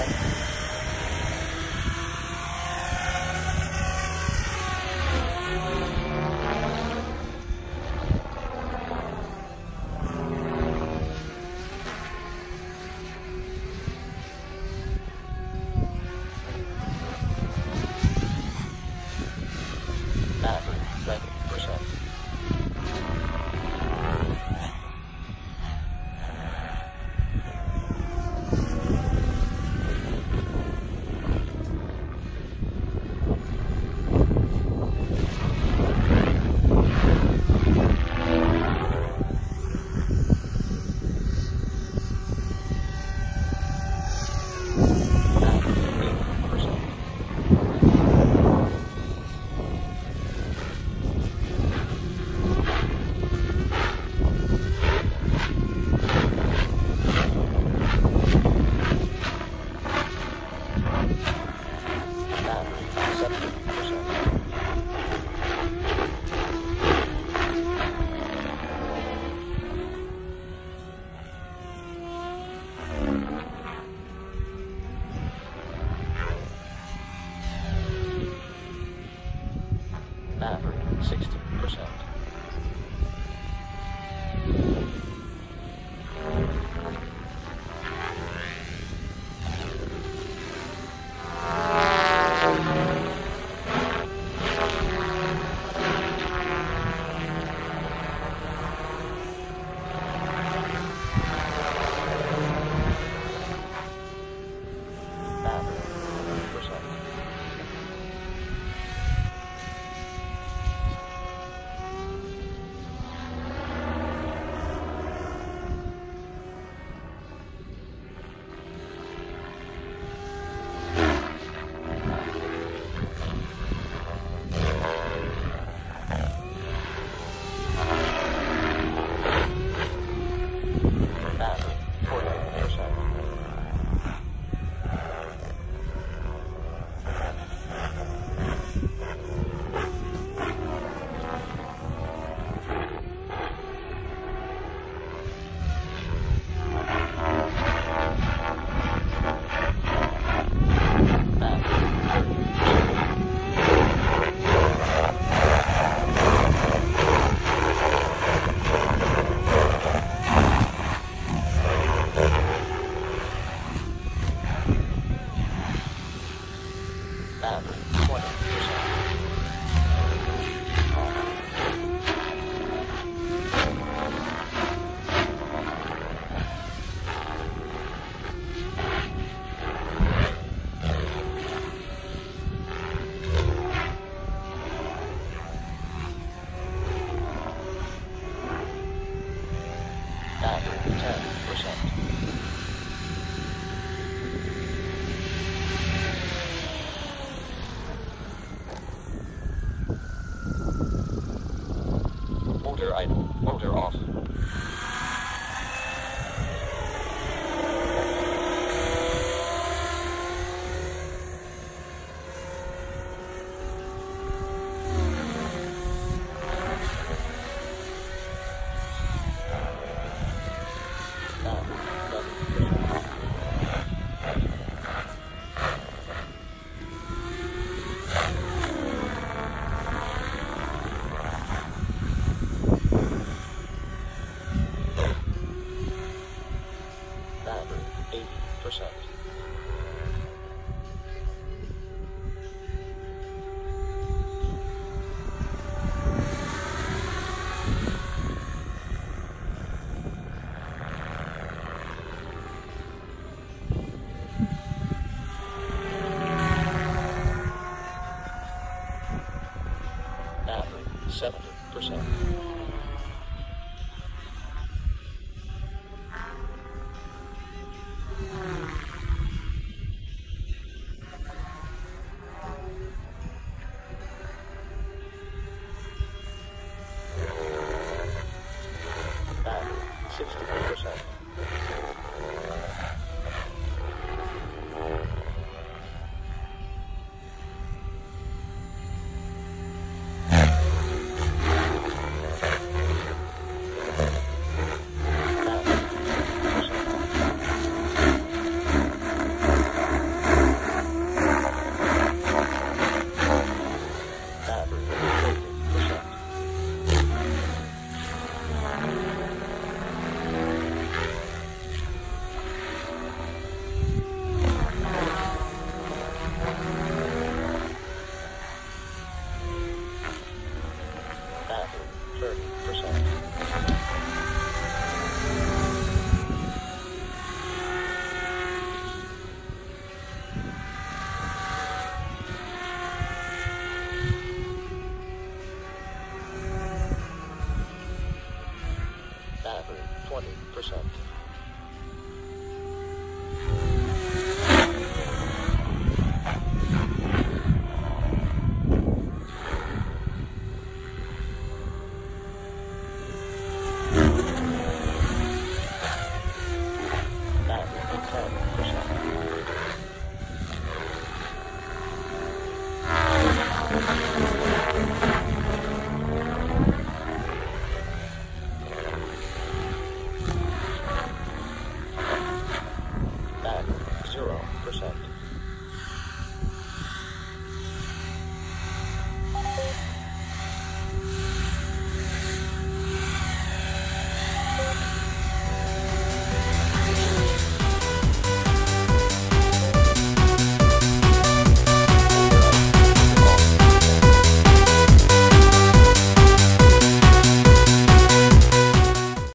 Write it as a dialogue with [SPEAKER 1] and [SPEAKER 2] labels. [SPEAKER 1] Okay. average 60%. 7%. 30.